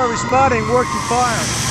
RDH-4 responding, working fire.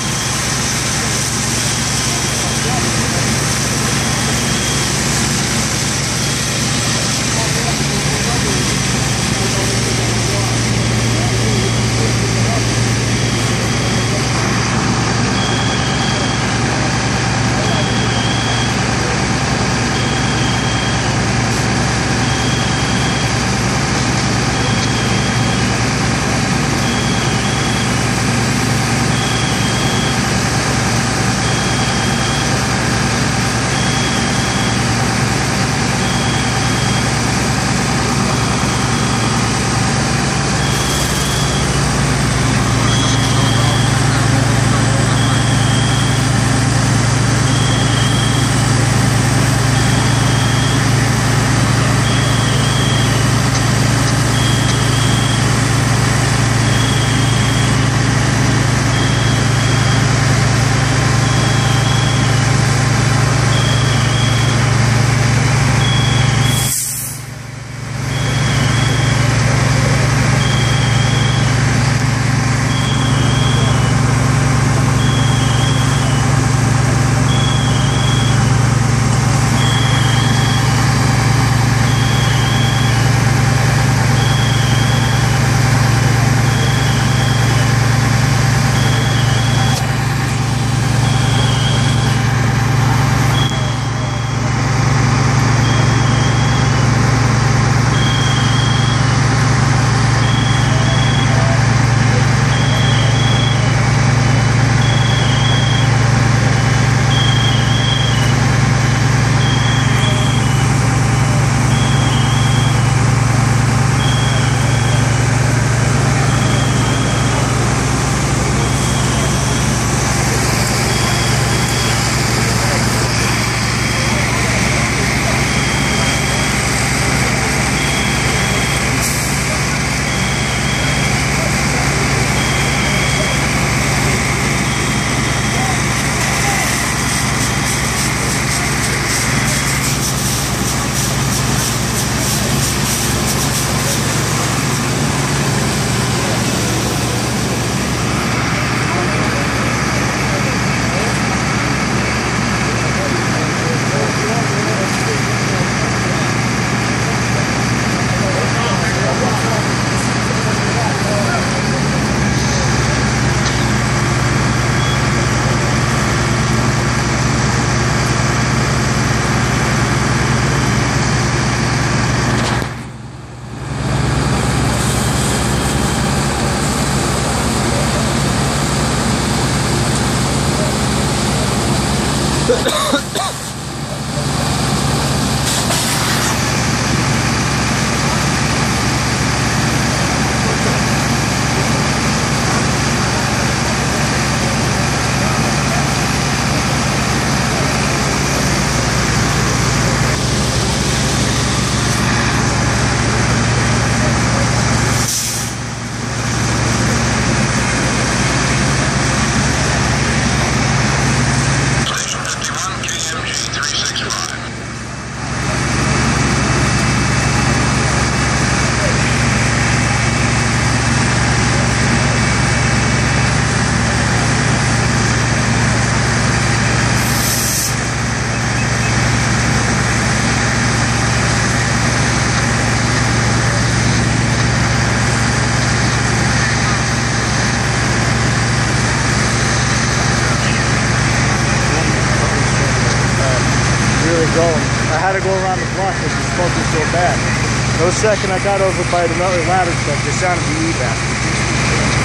Second I got over by the ladder truck, the sound of the evac.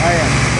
I am.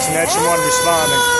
Arlington Edge 1 responding.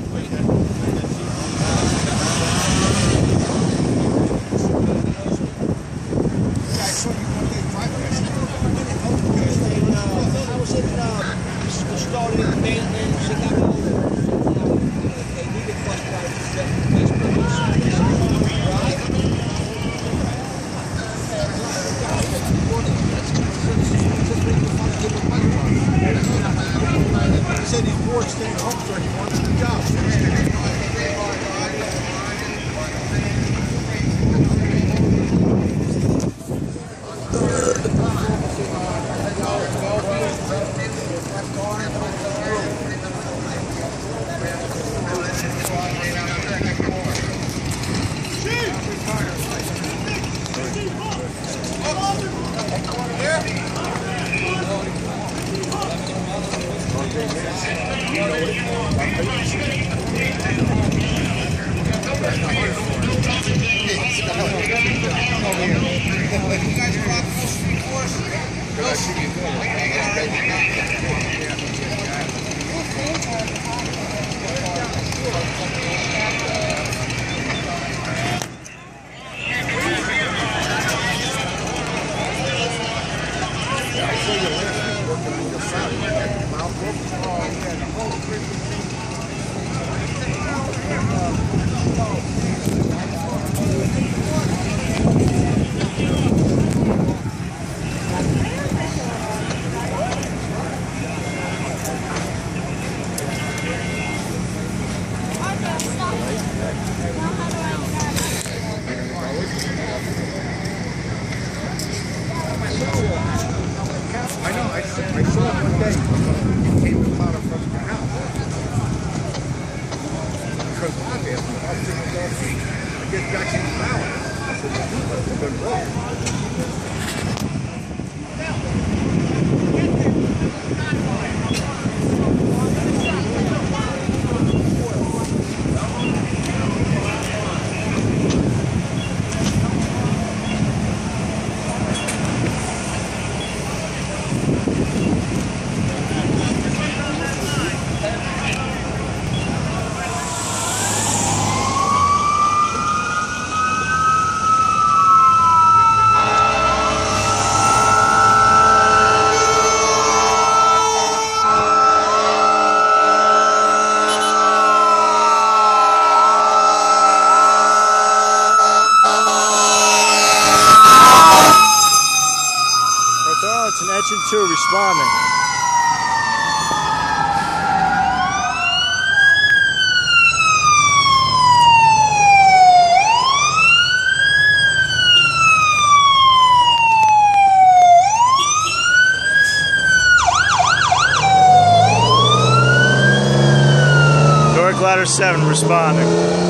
Yeah. Responding.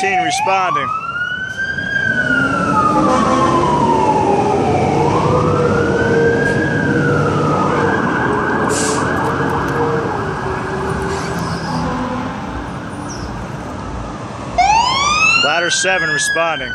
13 responding. Ladder 7 responding.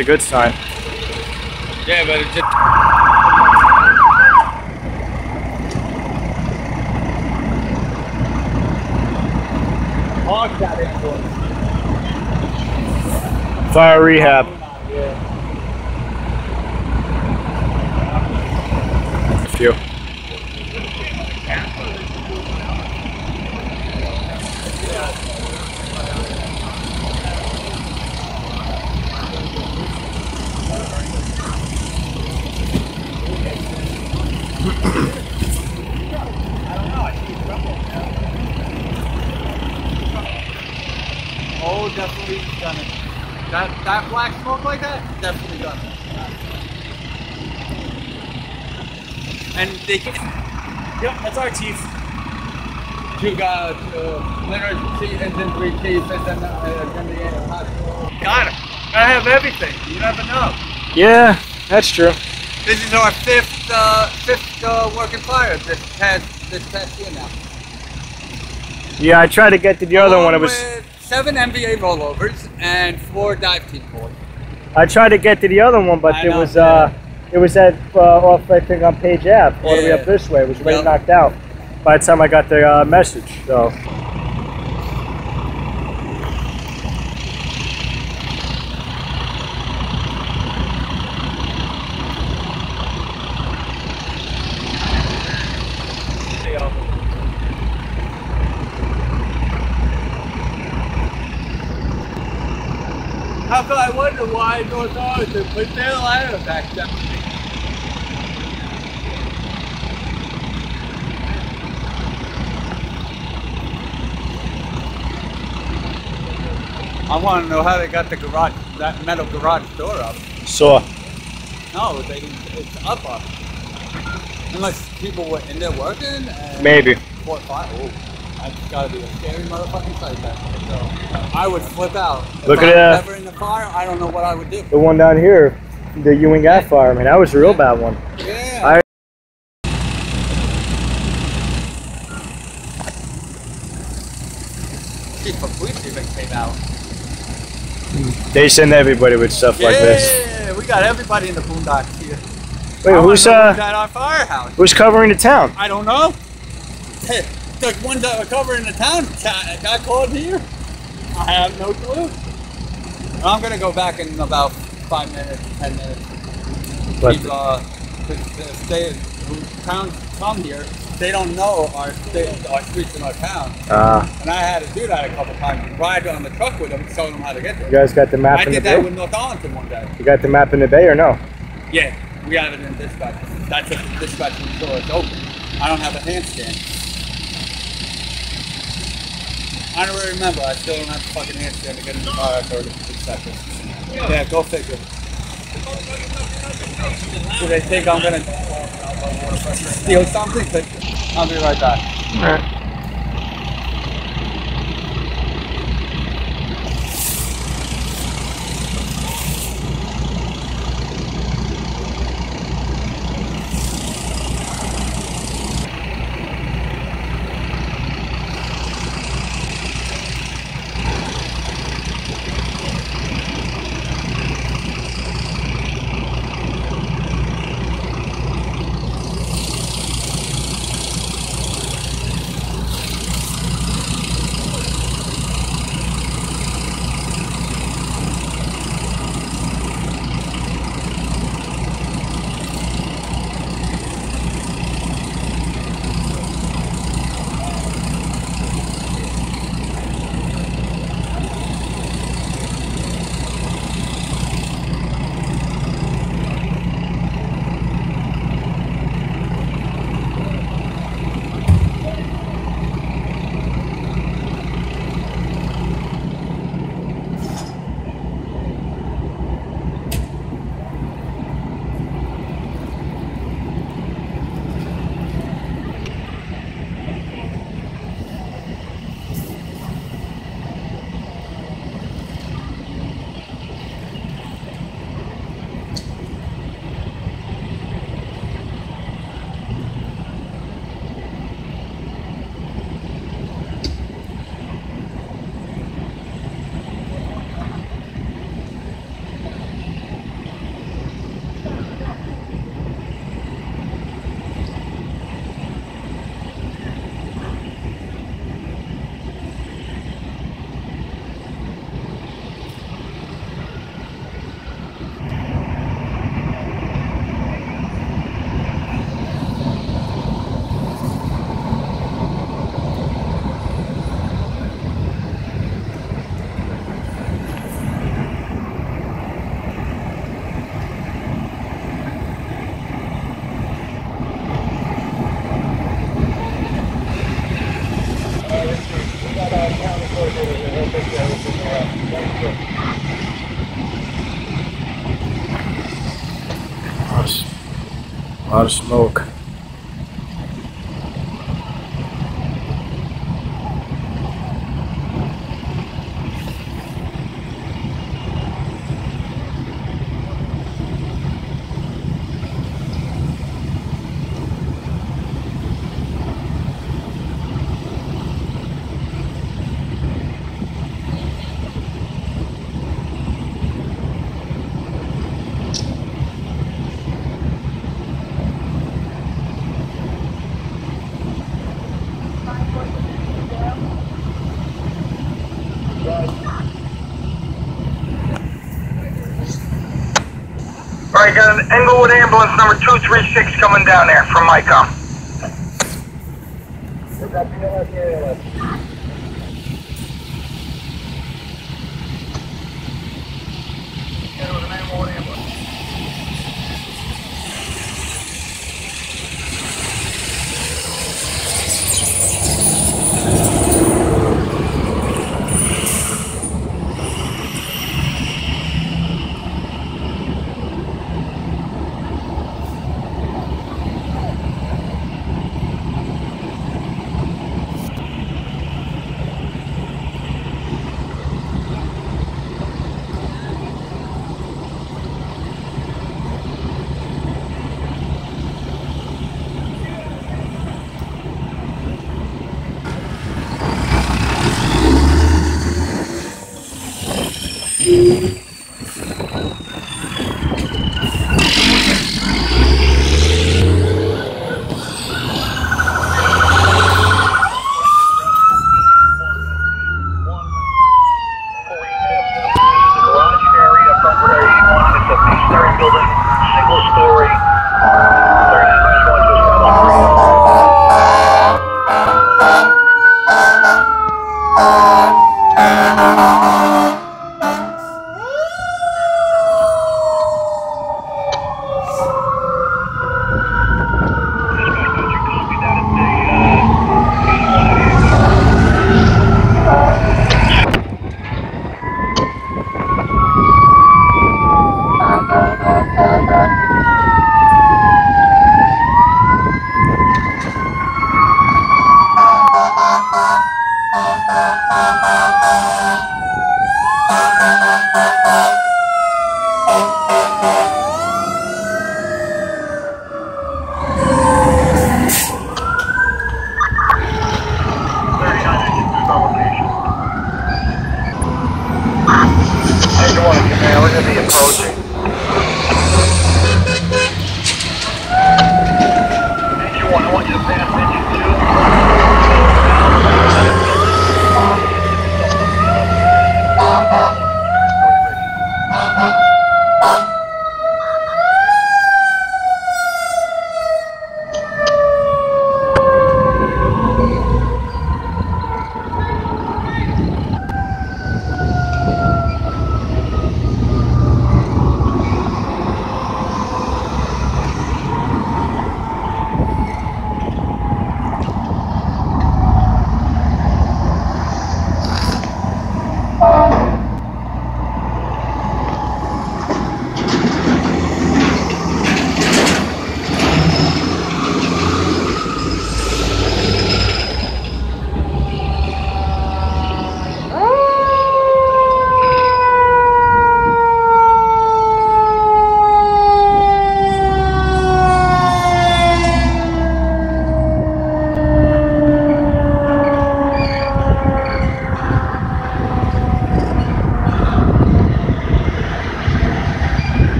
A good sign. Yeah, but it just. Hog that ambulance. Fire rehab. Few. Oh, definitely done it. That that black smoke like that, definitely done it. And they can. Yep, that's our teeth. You got uh, Leonard C. and then three cases and uh, then the uh. Got it. I have everything. You have enough. Yeah, that's true. This is our fifth uh, fifth uh, working fire this past this past year now. Yeah, I tried to get to the other one. It Along was. seven MVA rollovers and four dive team boards. I tried to get to the other one, but I it know, was uh, it was at uh, off I think on Page Ave, all the way up this way. It was already Yep. knocked out by the time I got the uh, message. So I wonder why North Arlington put their ladder back down? I want to know how they got the garage, that metal garage door up. saw. Uh, no, they, it's up up. Unless people were in there working and Maybe. Fort Fire. Oh, that's gotta be a scary motherfucking sight back. So I would flip out. If Look I at that. Never in the fire. I don't know what I would do. The one down here, the Ewing Gas fire. Man, that was a real bad one. Yeah. I- Chief of police even came out. They send everybody with stuff like this. Yeah, we got everybody in the boondocks here. Wait, I who's uh, who's our firehouse? who's covering the town? I don't know. Hey, the ones that were covering the town got, got called here. I have no clue. I'm gonna go back in about five minutes, ten minutes. But Keep, uh, state, who towns come here, they don't know our our streets in our town. uh, And I had to do that a couple times. Ride on the truck with them, show them how to get there. you guys got the map I in the did that bay? with North Arlington one day. You got the map in the bay or no? Yeah, we have it in dispatch. That's a dispatch door. It's open. I don't have a handstand. I don't really remember. I still don't have a fucking hand scan to get in the car after the dispatcher. Yeah, go figure. Do they think I'm gonna steal something? But I'll be right back. What lot of smoke. All right, got an Englewood ambulance number 236 coming down there from Micah.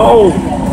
Oh!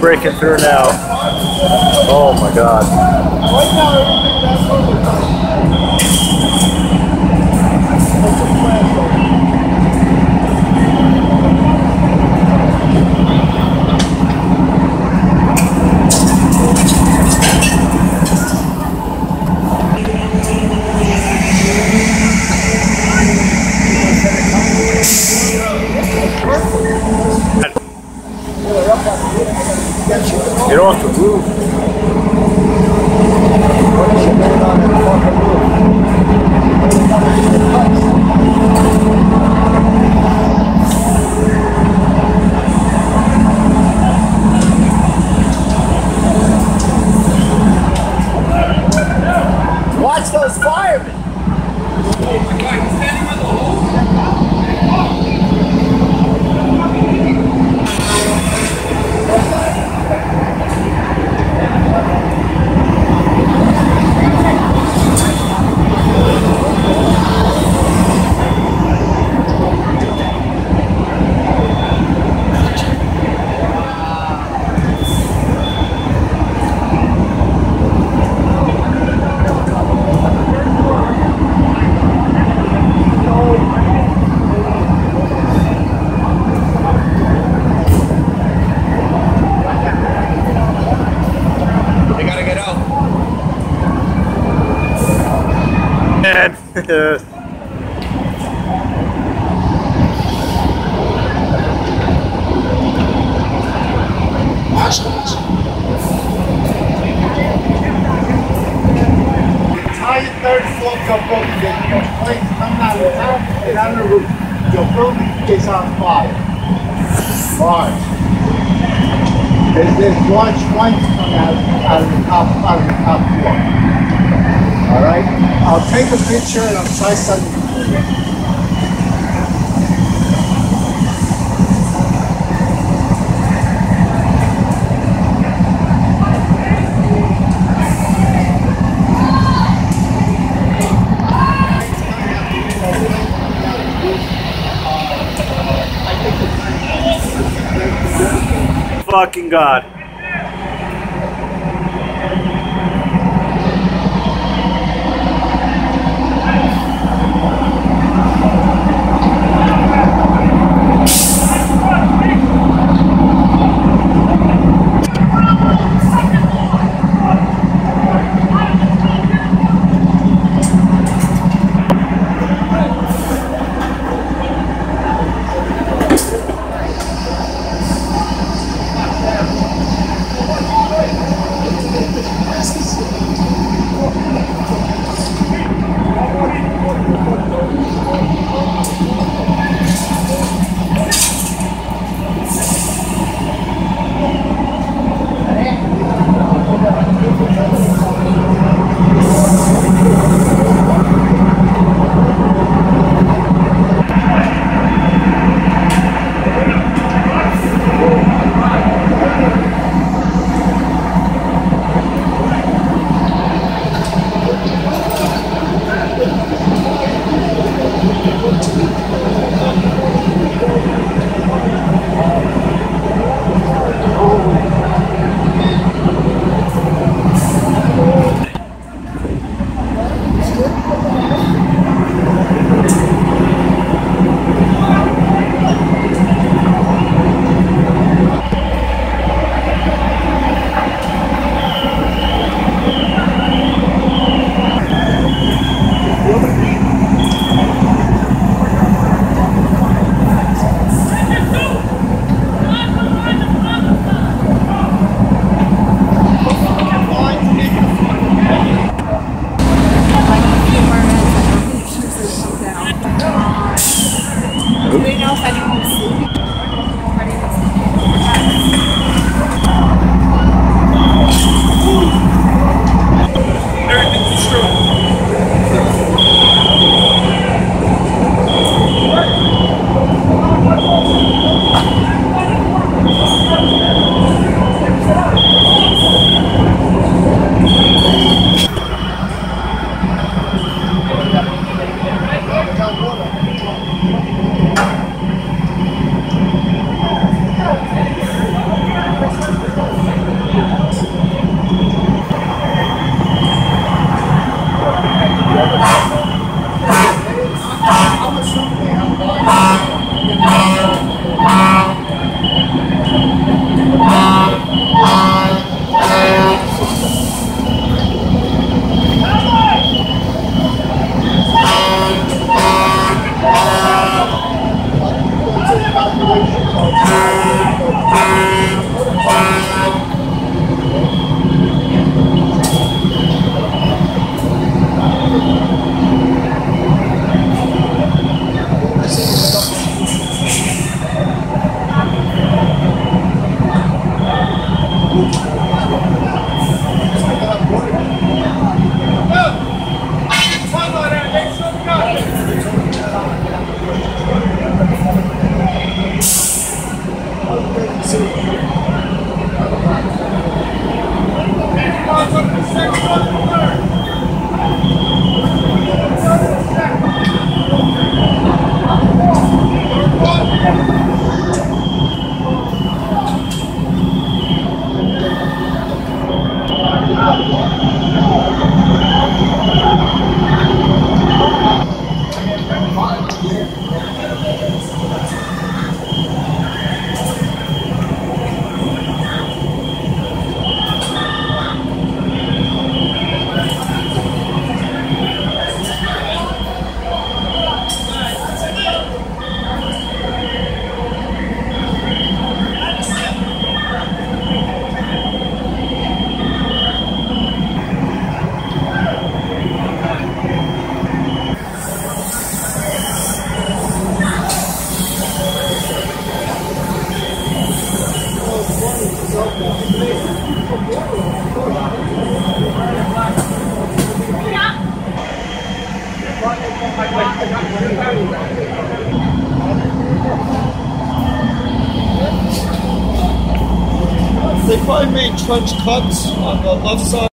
Breaking through now. Oh my god. And entire third floor your building, your, out of and on the roof. Your is on fire. Large. There's, there's large flames coming out, out of the top, out of the top floor. All right? I'll take a picture and I'll try something. for you. fucking god. Trench cuts on the left side.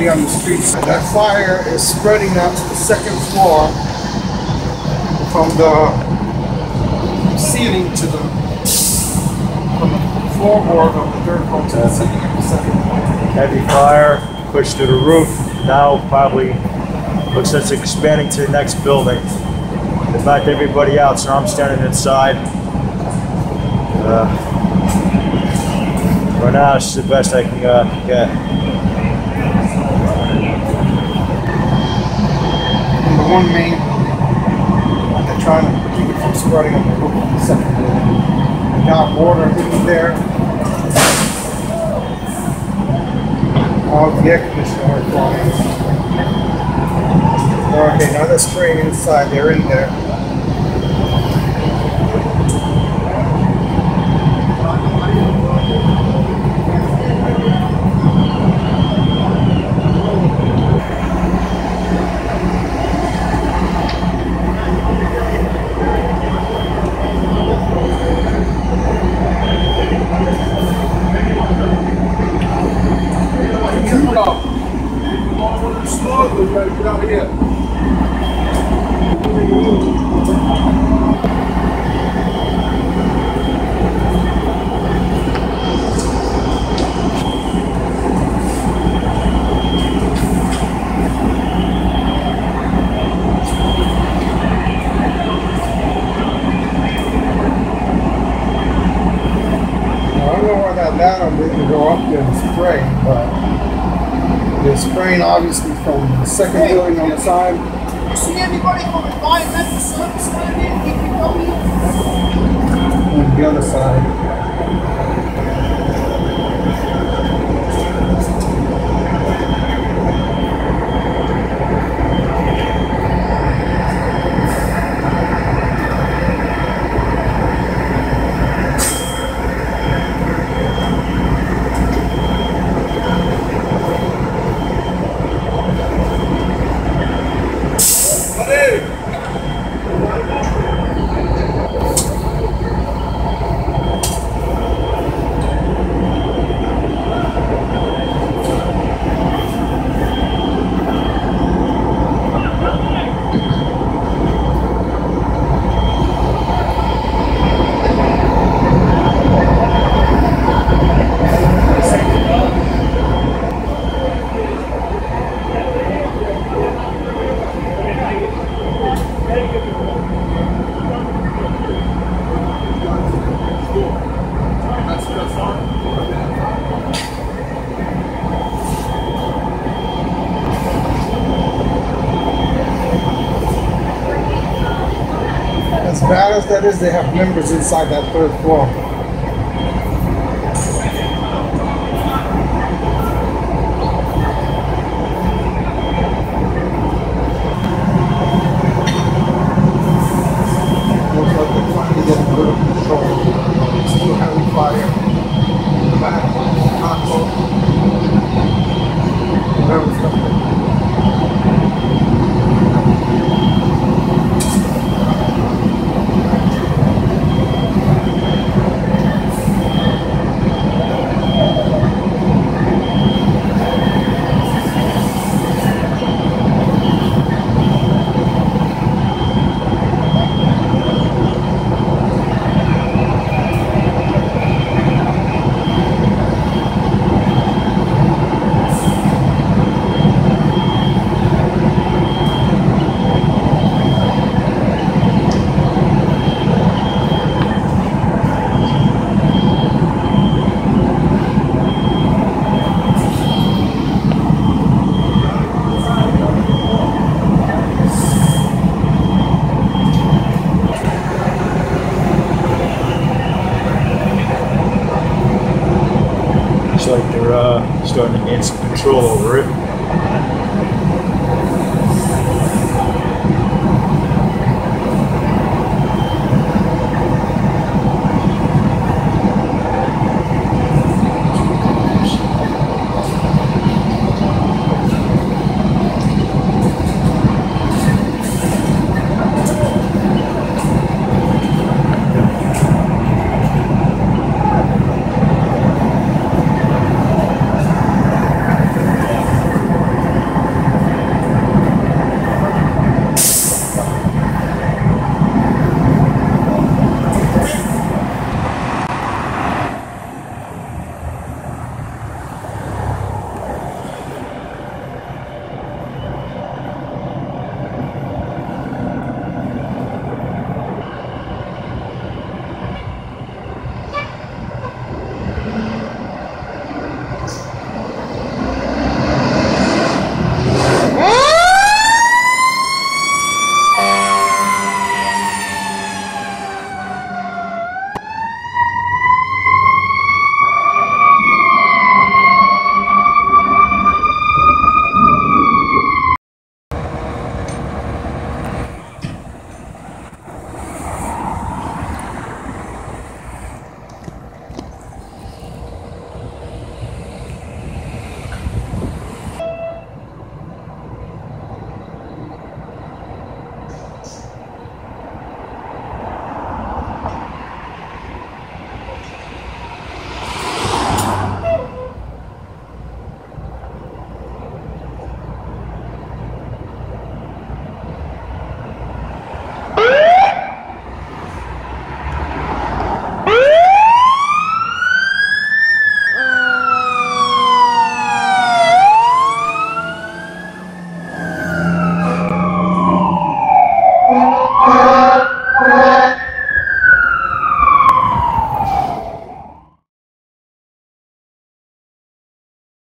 Anybody on the streets. That fire is spreading out to the second floor from the ceiling to the from the floorboard of the third floor to the ceiling of the second floor. Heavy fire, pushed to the roof. Now probably looks like it's expanding to the next building. They backed everybody out, so I'm standing inside. Uh, for now, it's the best I can uh, get. And the one main building, they're trying to keep it from spreading on the roof of the second building. Got water in there. All the air conditioning are flying. Okay, now they're spraying inside. They're in there. Get out of here. I don't know where that ladder didn't go up there and spray, but they're spraying obviously from the second building on the side. That is, they have members inside that third floor.